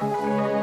Música